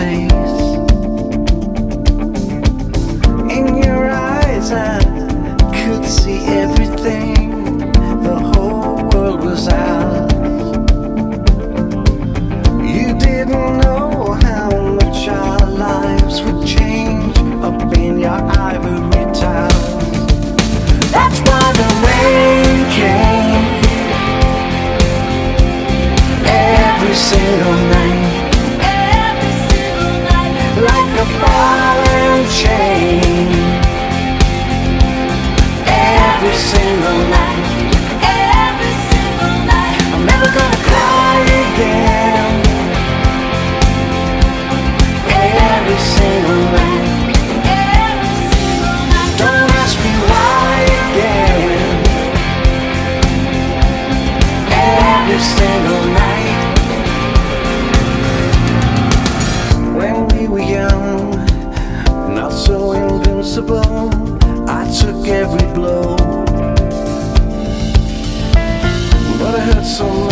face. In your eyes, I could see everything. The whole world was ours. You didn't know how much our lives would change up in your ivory tower. That's why the rain came every single. possible. I took every blow, but I hurt so much.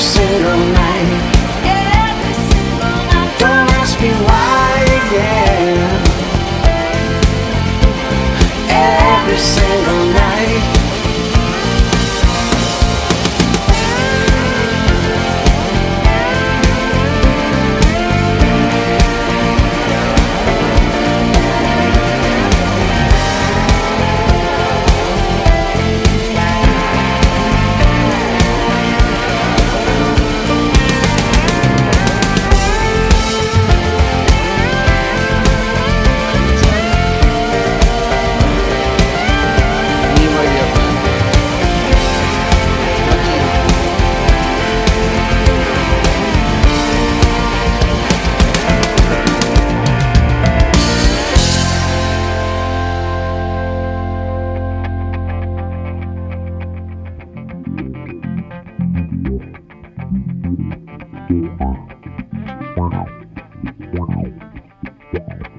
single night. Wow. Wow. Wow.